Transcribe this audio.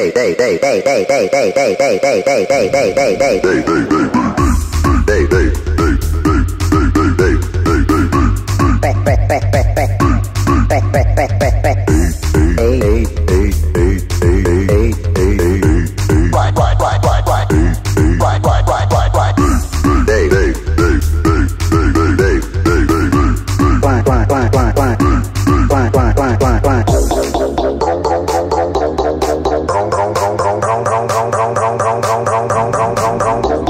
Hey, hey, hey, hey. uncle.